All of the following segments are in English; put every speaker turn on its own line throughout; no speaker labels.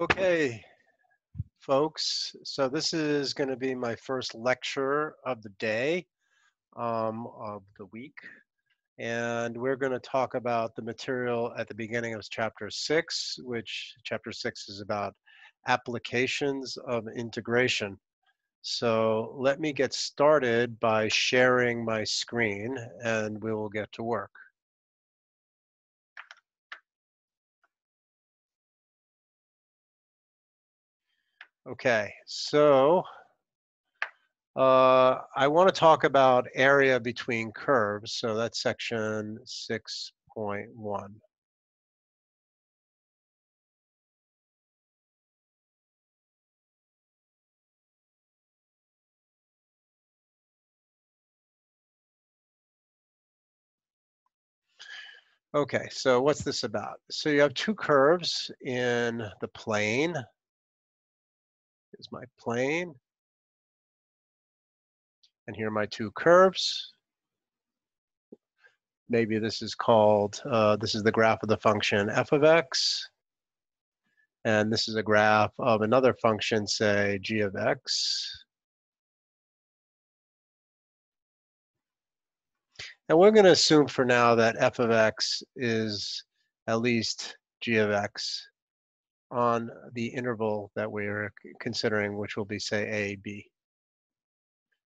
Okay, folks, so this is going to be my first lecture of the day, um, of the week, and we're going to talk about the material at the beginning of chapter six, which chapter six is about applications of integration. So let me get started by sharing my screen and we will get to work. Okay, so uh, I want to talk about area between curves. So that's section 6.1. Okay, so what's this about? So you have two curves in the plane is my plane. And here are my two curves. Maybe this is called, uh, this is the graph of the function f of x. And this is a graph of another function, say g of x. And we're going to assume for now that f of x is at least g of x on the interval that we're considering, which will be say a, b.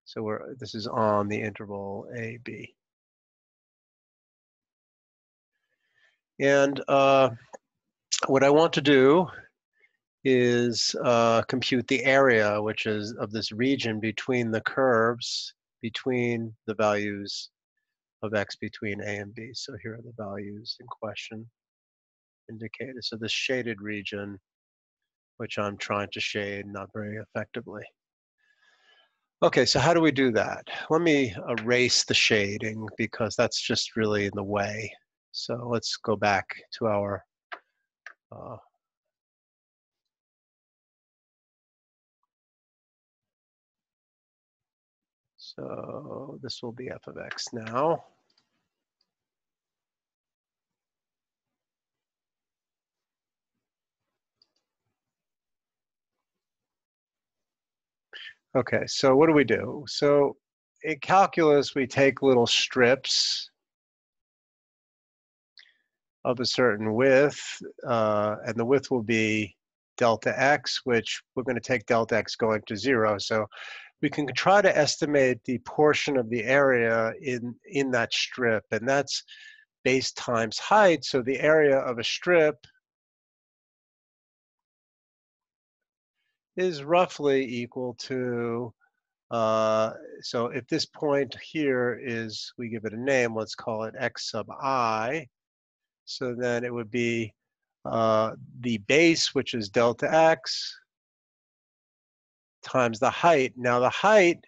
So we're, this is on the interval a, b. And uh, what I want to do is uh, compute the area, which is of this region between the curves, between the values of x between a and b. So here are the values in question indicated. So this shaded region, which I'm trying to shade not very effectively. Okay, so how do we do that? Let me erase the shading because that's just really in the way. So let's go back to our uh, So this will be f of x now. Okay, so what do we do? So in calculus, we take little strips of a certain width, uh, and the width will be delta x, which we're going to take delta x going to zero. So we can try to estimate the portion of the area in, in that strip, and that's base times height. So the area of a strip is roughly equal to, uh, so if this point here is, we give it a name, let's call it x sub i. So then it would be uh, the base, which is delta x, times the height. Now the height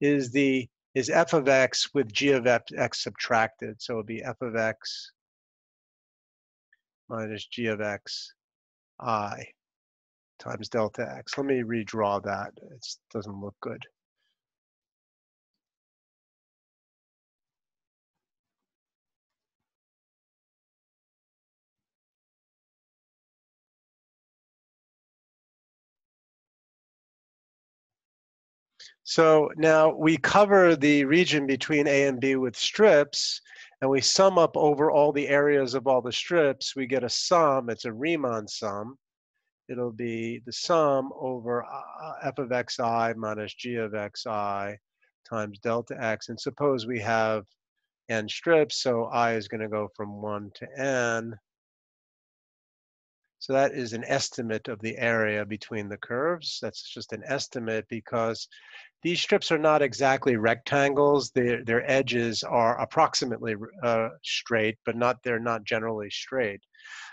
is the is f of x with g of x subtracted. So it would be f of x minus g of x i times delta x. Let me redraw that. It doesn't look good. So now we cover the region between A and B with strips, and we sum up over all the areas of all the strips. We get a sum, it's a Riemann sum it'll be the sum over uh, f of xi minus g of xi times delta x. And suppose we have n strips, so i is going to go from 1 to n. So that is an estimate of the area between the curves. That's just an estimate because these strips are not exactly rectangles. Their, their edges are approximately uh, straight, but not they're not generally straight.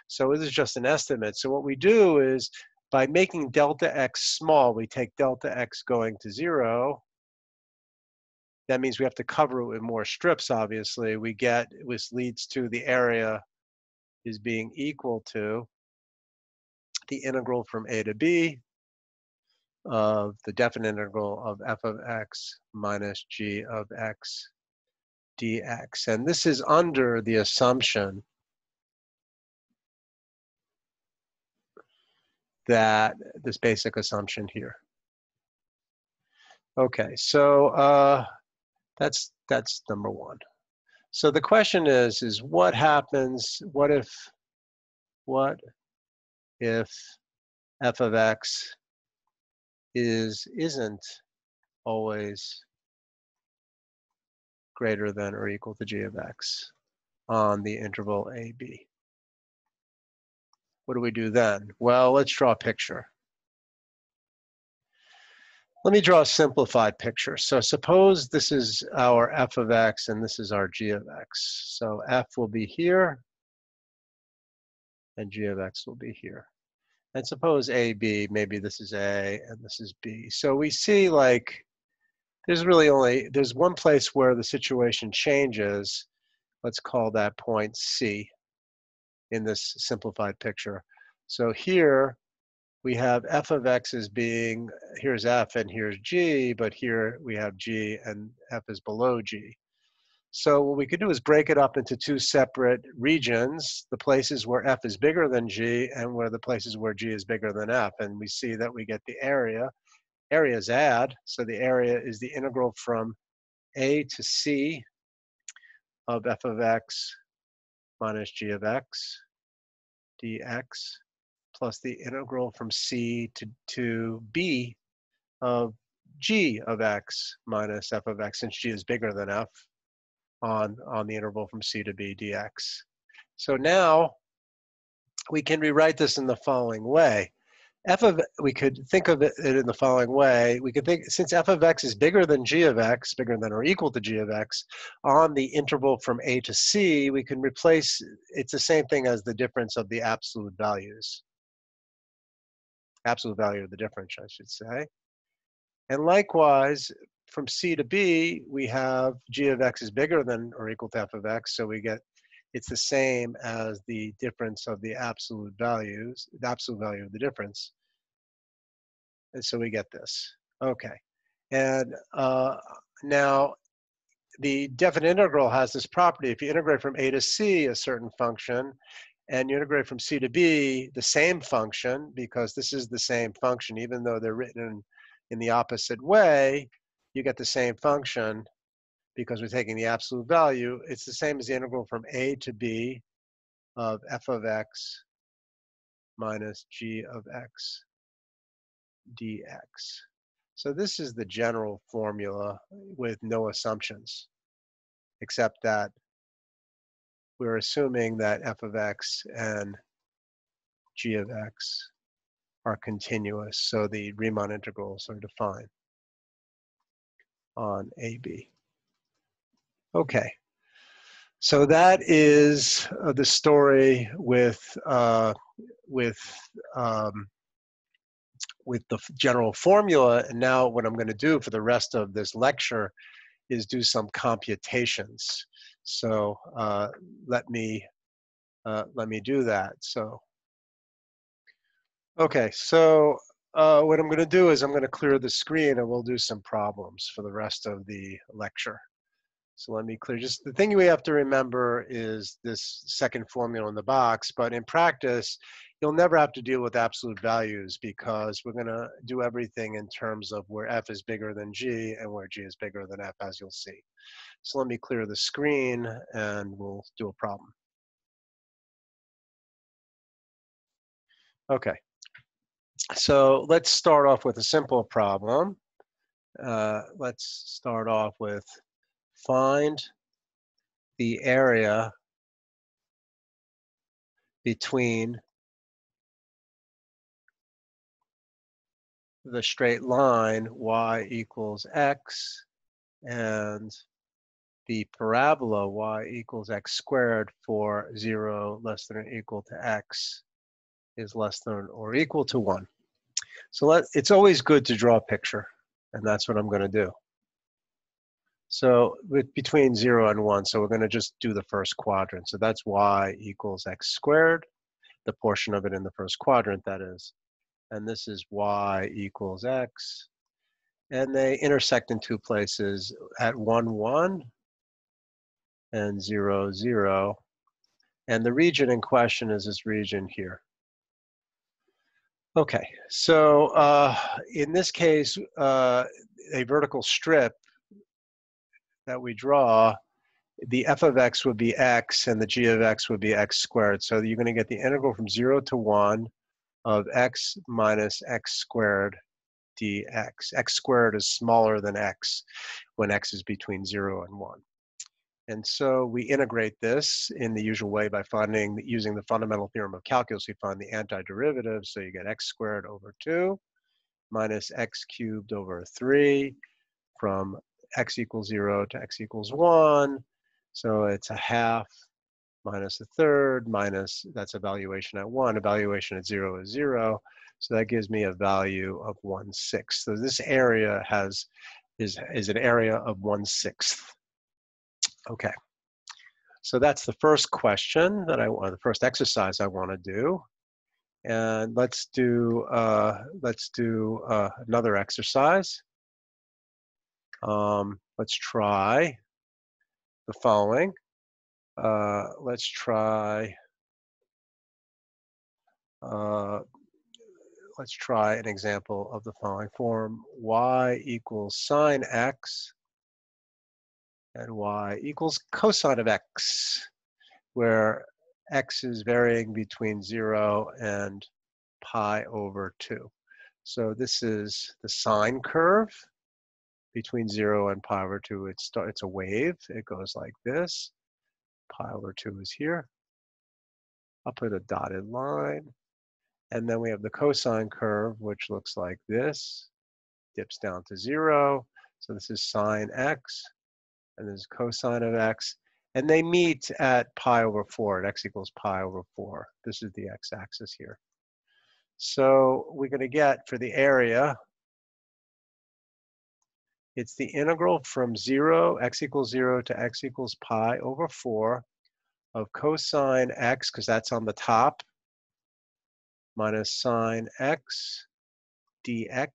So this is just an estimate. So what we do is by making delta x small, we take delta x going to zero. That means we have to cover it with more strips, obviously. We get, which leads to the area is being equal to the integral from a to b of the definite integral of f of x minus g of x dx. And this is under the assumption that this basic assumption here. Okay, so uh, that's that's number one. So the question is, is what happens, what if, what if f of x is, isn't always greater than or equal to g of x on the interval a, b? What do we do then? Well, let's draw a picture. Let me draw a simplified picture. So suppose this is our f of x and this is our g of x. So f will be here and g of x will be here. And suppose a, b, maybe this is a and this is b. So we see like there's really only, there's one place where the situation changes. Let's call that point C in this simplified picture. So here we have f of x as being, here's f and here's g, but here we have g and f is below g. So what we could do is break it up into two separate regions, the places where f is bigger than g and where the places where g is bigger than f. And we see that we get the area. Areas add, so the area is the integral from a to c of f of x minus g of x dx plus the integral from c to, to b of g of x minus f of x, since g is bigger than f, on, on the interval from c to b dx. So now we can rewrite this in the following way. F of we could think of it in the following way. We could think since f of x is bigger than g of x bigger than or equal to g of x on the interval from a to c we can replace it's the same thing as the difference of the absolute values. Absolute value of the difference i should say. And likewise from c to b we have g of x is bigger than or equal to f of x so we get it's the same as the difference of the absolute values, the absolute value of the difference. And so we get this. Okay. And uh, now the definite integral has this property. If you integrate from a to c a certain function, and you integrate from c to b the same function, because this is the same function, even though they're written in, in the opposite way, you get the same function because we're taking the absolute value, it's the same as the integral from a to b of f of x minus g of x dx. So this is the general formula with no assumptions, except that we're assuming that f of x and g of x are continuous, so the Riemann integrals are defined on AB. Okay. So that is uh, the story with uh, with um, with the general formula. And now what I'm going to do for the rest of this lecture is do some computations. So uh, let me uh, let me do that. So okay, so uh, what I'm going to do is I'm going to clear the screen and we'll do some problems for the rest of the lecture. So let me clear, just the thing we have to remember is this second formula in the box, but in practice, you'll never have to deal with absolute values because we're gonna do everything in terms of where f is bigger than g and where g is bigger than f, as you'll see. So let me clear the screen and we'll do a problem. Okay, so let's start off with a simple problem. Uh, let's start off with find the area between the straight line y equals x and the parabola y equals x squared for 0 less than or equal to x is less than or equal to 1. So let, it's always good to draw a picture, and that's what I'm going to do. So with between zero and one, so we're gonna just do the first quadrant. So that's y equals x squared, the portion of it in the first quadrant that is. And this is y equals x. And they intersect in two places at one, one and zero, zero. And the region in question is this region here. Okay, so uh, in this case, uh, a vertical strip that we draw, the f of x would be x and the g of x would be x squared. So you're going to get the integral from 0 to 1 of x minus x squared dx. x squared is smaller than x when x is between 0 and 1. And so we integrate this in the usual way by finding, using the fundamental theorem of calculus, we find the antiderivative. So you get x squared over 2 minus x cubed over 3 from x equals 0 to x equals 1. So it's a half minus a third minus, that's evaluation at 1. Evaluation at 0 is 0. So that gives me a value of 1 sixth. So this area has is, is an area of 1 sixth. Okay, so that's the first question that I want, the first exercise I want to do. And let's do, uh, let's do uh, another exercise. Um, let's try the following. Uh, let's try, uh, let's try an example of the following form. y equals sine x and y equals cosine of x, where x is varying between 0 and pi over 2. So this is the sine curve between 0 and pi over 2. It's, it's a wave. It goes like this. Pi over 2 is here. I'll put a dotted line. And then we have the cosine curve, which looks like this. Dips down to 0. So this is sine x and there's cosine of x, and they meet at pi over 4, at x equals pi over 4. This is the x-axis here. So we're going to get, for the area, it's the integral from 0, x equals 0 to x equals pi over 4 of cosine x, because that's on the top, minus sine x dx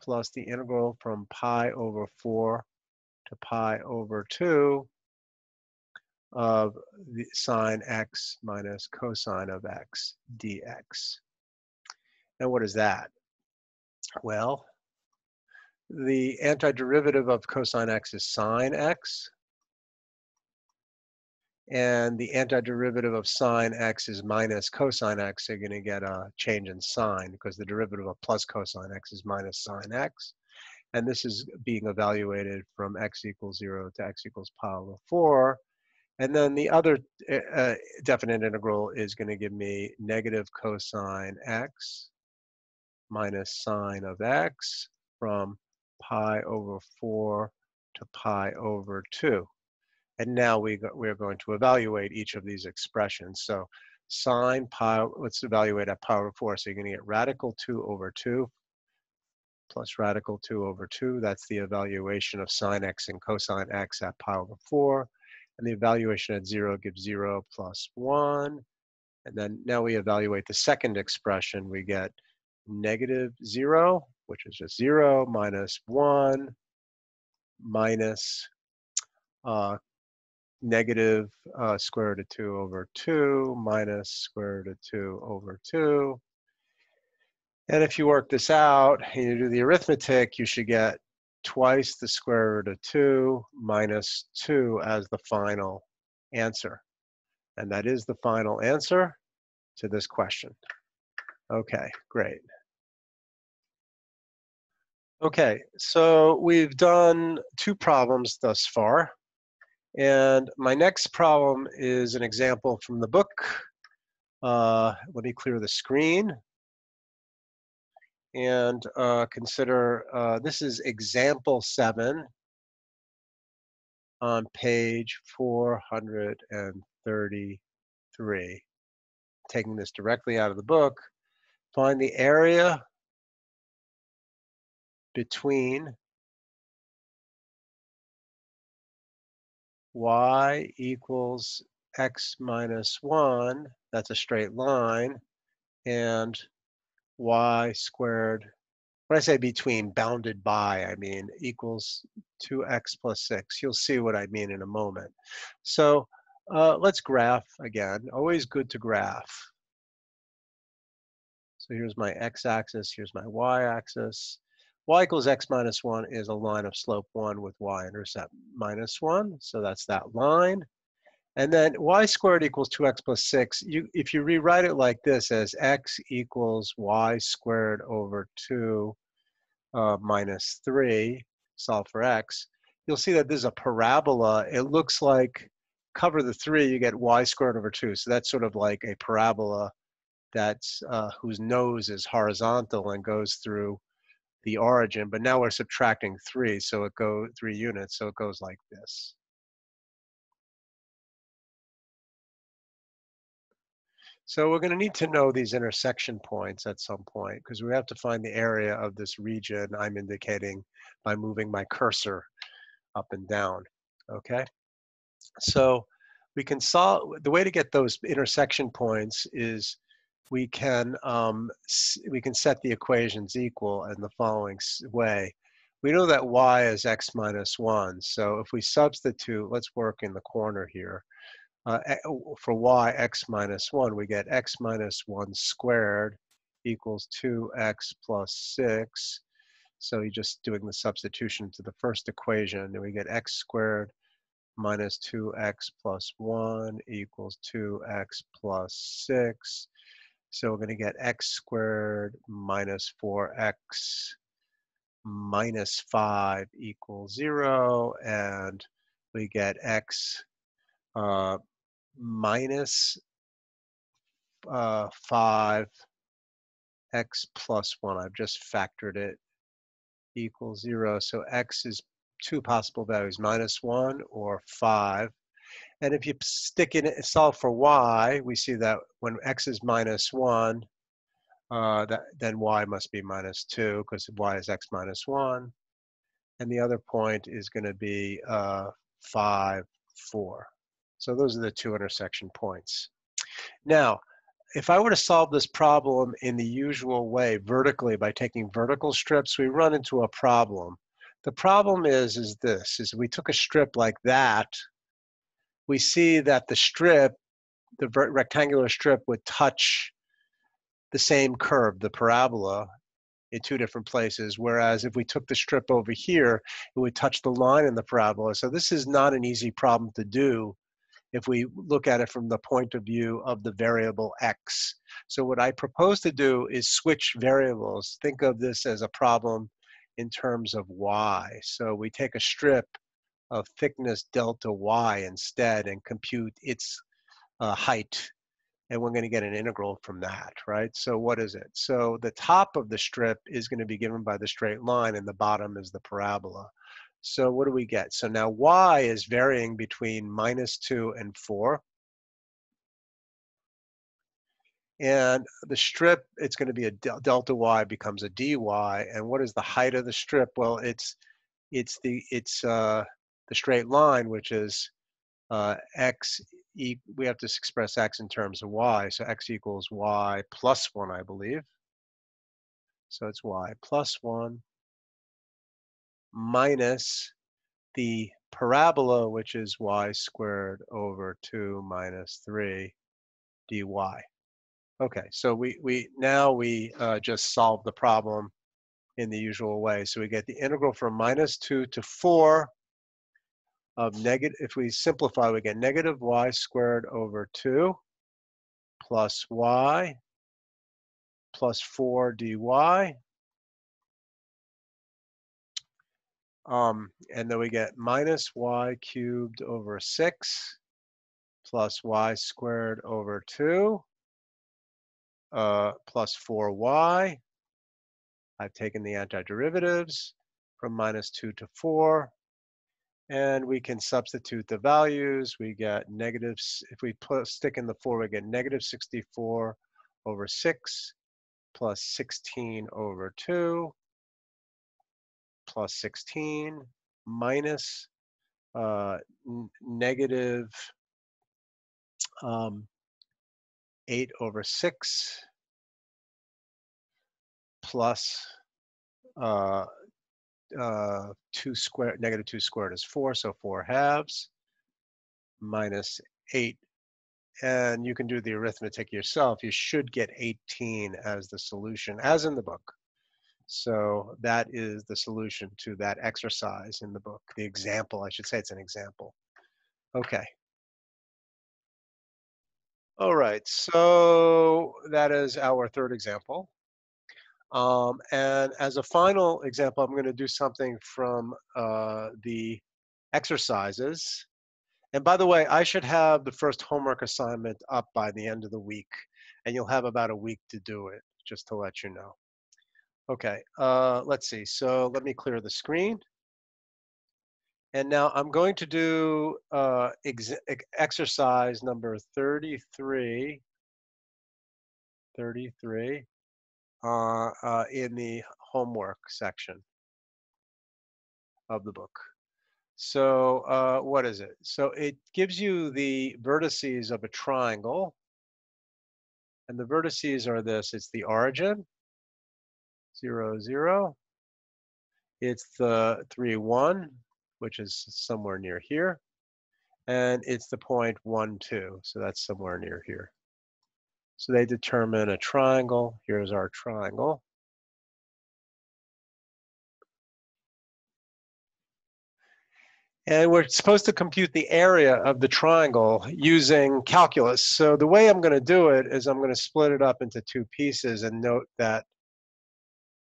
plus the integral from pi over 4 to pi over 2 of the sine x minus cosine of x dx. Now what is that? Well, the antiderivative of cosine x is sine x, and the antiderivative of sine x is minus cosine x, so you're going to get a change in sign because the derivative of plus cosine x is minus sine x and this is being evaluated from x equals 0 to x equals pi over 4. And then the other uh, uh definite integral is going to give me negative cosine x minus sine of x from pi over 4 to pi over 2. And now we go, we're going to evaluate each of these expressions. So sine pi, let's evaluate at pi over 4. So you're going to get radical 2 over 2 plus radical 2 over 2. That's the evaluation of sine x and cosine x at pi over 4. And the evaluation at 0 gives 0 plus 1. And then now we evaluate the second expression. We get negative 0, which is just 0, minus 1, minus uh, negative uh, square root of 2 over 2, minus square root of 2 over 2. And if you work this out and you do the arithmetic, you should get twice the square root of 2 minus 2 as the final answer. And that is the final answer to this question. Okay, great. Okay, so we've done two problems thus far. And my next problem is an example from the book. Uh, let me clear the screen and uh, consider uh, this is example seven. On page 433. Taking this directly out of the book, find the area. Between. Y equals x minus 1, that's a straight line, and y squared, when I say between bounded by, I mean equals 2x plus 6. You'll see what I mean in a moment. So uh, let's graph again. Always good to graph. So here's my x-axis, here's my y-axis. y equals x minus 1 is a line of slope 1 with y-intercept minus 1. So that's that line. And then y squared equals 2x plus 6. You, if you rewrite it like this as x equals y squared over 2 uh, minus 3, solve for x, you'll see that this is a parabola. It looks like cover the 3, you get y squared over 2. So that's sort of like a parabola that's uh, whose nose is horizontal and goes through the origin, but now we're subtracting three, so it go three units, so it goes like this. So we're going to need to know these intersection points at some point because we have to find the area of this region I'm indicating by moving my cursor up and down, okay? So we can solve, the way to get those intersection points is we can um, we can set the equations equal in the following way. We know that y is x minus 1. So if we substitute, let's work in the corner here. Uh, for y, x minus 1, we get x minus 1 squared equals 2x plus 6. So you're just doing the substitution to the first equation, and we get x squared minus 2x plus 1 equals 2x plus 6. So we're going to get x squared minus 4x minus 5 equals 0. And we get x uh, minus, uh, 5 x plus 1. I've just factored it equals 0. So x is two possible values, minus 1 or 5. And if you stick in it, solve for y, we see that when x is minus 1, uh, that, then y must be minus 2 because y is x minus 1. And the other point is going to be uh, 5, 4. So those are the two intersection points. Now, if I were to solve this problem in the usual way, vertically, by taking vertical strips, we run into a problem. The problem is, is this, is we took a strip like that, we see that the strip, the rectangular strip would touch the same curve, the parabola, in two different places. Whereas if we took the strip over here, it would touch the line in the parabola. So this is not an easy problem to do if we look at it from the point of view of the variable x. So what I propose to do is switch variables. Think of this as a problem in terms of y. So we take a strip of thickness delta y instead and compute its uh, height. And we're going to get an integral from that, right? So what is it? So the top of the strip is going to be given by the straight line and the bottom is the parabola. So what do we get? So now y is varying between minus 2 and 4. And the strip, it's going to be a delta y becomes a dy. And what is the height of the strip? Well, it's it's the it's uh, the straight line, which is uh, x, e we have to express x in terms of y. So x equals y plus 1, I believe. So it's y plus 1 minus the parabola, which is y squared over 2 minus 3 dy. Okay, so we, we now we uh, just solve the problem in the usual way. So we get the integral from minus 2 to 4 of negative, if we simplify, we get negative y squared over 2 plus y plus 4 dy. Um, and then we get minus y cubed over 6 plus y squared over 2 uh, plus 4y. I've taken the antiderivatives from minus 2 to 4 and we can substitute the values. We get negative, if we put stick in the four, we get negative 64 over six plus 16 over two plus 16 minus uh, negative, um, 8 over 6 plus uh, uh, 2 squared, negative 2 squared is 4, so 4 halves, minus 8 and you can do the arithmetic yourself, you should get 18 as the solution, as in the book. So that is the solution to that exercise in the book. The example, I should say it's an example. Okay. All right, so that is our third example. Um, and as a final example, I'm gonna do something from uh, the exercises. And by the way, I should have the first homework assignment up by the end of the week, and you'll have about a week to do it, just to let you know. Okay, uh, let's see. So let me clear the screen. And now I'm going to do uh, ex exercise number 33, 33 uh, uh, in the homework section of the book. So uh, what is it? So it gives you the vertices of a triangle. And the vertices are this. It's the origin, 0, 0. It's the 3, 1, which is somewhere near here. And it's the point point one, two. so that's somewhere near here. So they determine a triangle. Here's our triangle. And we're supposed to compute the area of the triangle using calculus. So the way I'm going to do it is I'm going to split it up into two pieces and note that,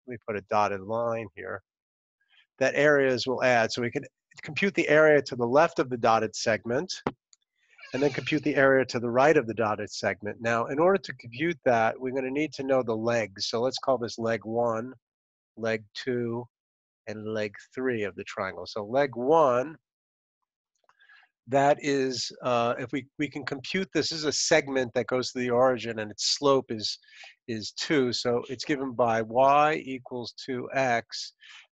let me put a dotted line here, that areas will add. So we can compute the area to the left of the dotted segment and then compute the area to the right of the dotted segment. Now, in order to compute that, we're going to need to know the legs. So let's call this leg one, leg two, and leg three of the triangle. So leg one, that is, uh, if we, we can compute this, is a segment that goes to the origin and its slope is, is two. So it's given by y equals 2x,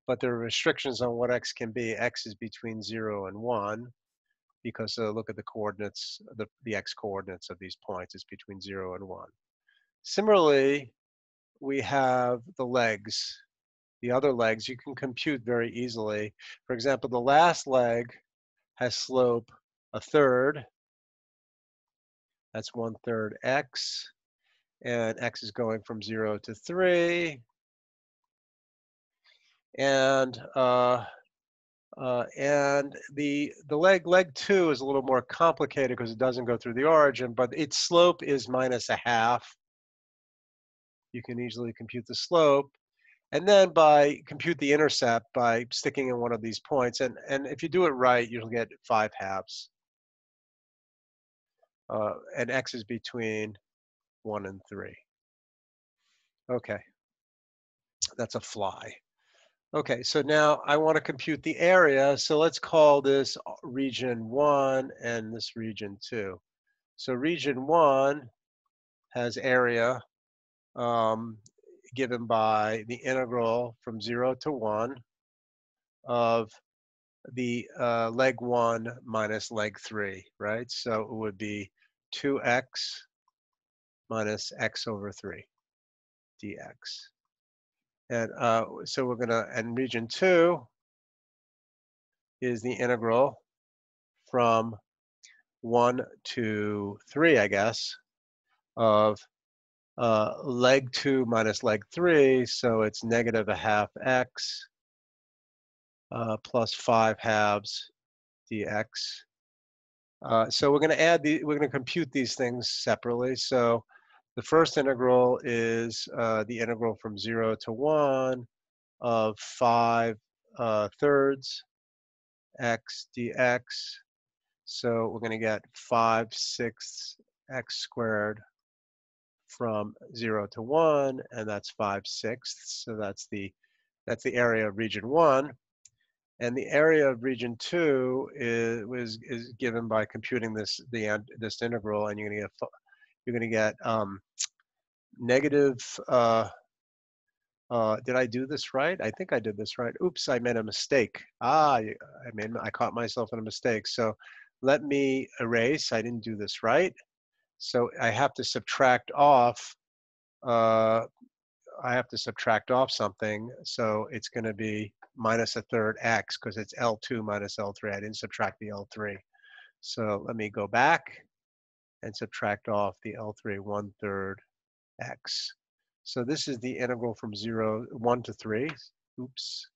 but there are restrictions on what x can be. x is between zero and one because uh, look at the coordinates, the, the x coordinates of these points is between zero and one. Similarly, we have the legs the other legs, you can compute very easily. For example, the last leg has slope a third. That's one third x. And x is going from zero to three. And uh, uh, and the the leg leg two is a little more complicated because it doesn't go through the origin, but its slope is minus a half. You can easily compute the slope and then by compute the intercept by sticking in one of these points. And, and if you do it right, you'll get five halves. Uh, and x is between 1 and 3. Okay, that's a fly. Okay, so now I want to compute the area. So let's call this region 1 and this region 2. So region 1 has area um, given by the integral from 0 to 1 of the uh, leg 1 minus leg 3, right? So it would be 2x minus x over 3 dx. And uh, so we're going to, and region 2 is the integral from 1 to 3, I guess, of uh, leg 2 minus leg 3, so it's negative a half x uh, plus 5 halves dx. Uh, so we're going to add the, we're going to compute these things separately. So the first integral is uh, the integral from 0 to 1 of 5 uh, thirds x dx. So we're going to get 5 sixths x squared from zero to one, and that's five sixths. So that's the that's the area of region one. And the area of region two is, is, is given by computing this the this integral, and you're gonna get you're gonna get um, negative. Uh, uh, did I do this right? I think I did this right. Oops, I made a mistake. Ah, I made I caught myself in a mistake. So let me erase. I didn't do this right. So I have to subtract off, uh, I have to subtract off something. So it's going to be minus a third x because it's L2 minus L3. I didn't subtract the L3. So let me go back and subtract off the L3 1 third x. So this is the integral from 0, 1 to 3. Oops.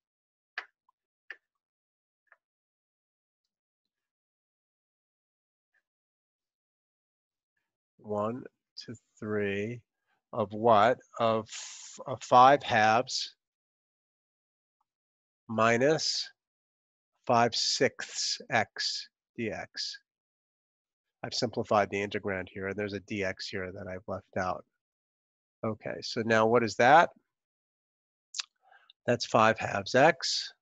One to three of what? Of, of five halves minus 5 sixths x dx. I've simplified the integrand here, and there's a dx here that I've left out. Okay, so now what is that? That's 5 halves x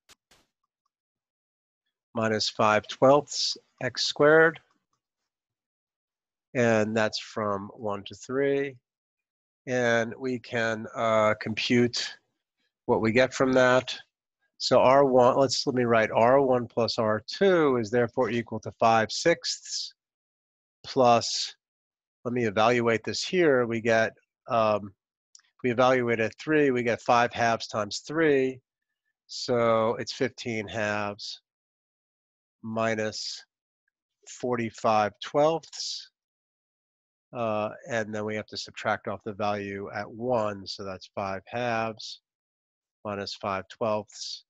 minus 5 twelfths x squared. And that's from 1 to 3. And we can uh, compute what we get from that. So R1, let's let me write R1 plus R2 is therefore equal to 5 sixths plus, let me evaluate this here, we get, um, we evaluate at 3, we get 5 halves times 3, so it's 15 halves minus 45 twelfths, uh, and then we have to subtract off the value at 1, so that's 5 halves minus 5 twelfths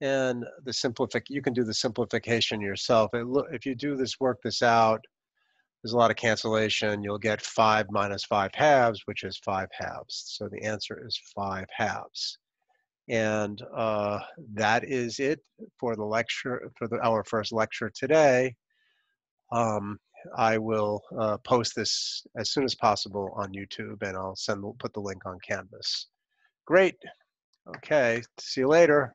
and the simplific you can do the simplification yourself it, if you do this work this out there's a lot of cancellation you'll get 5 minus 5 halves which is 5 halves so the answer is 5 halves and uh, that is it for the lecture for the, our first lecture today um, I will uh, post this as soon as possible on YouTube and I'll send put the link on Canvas. Great. Okay, see you later.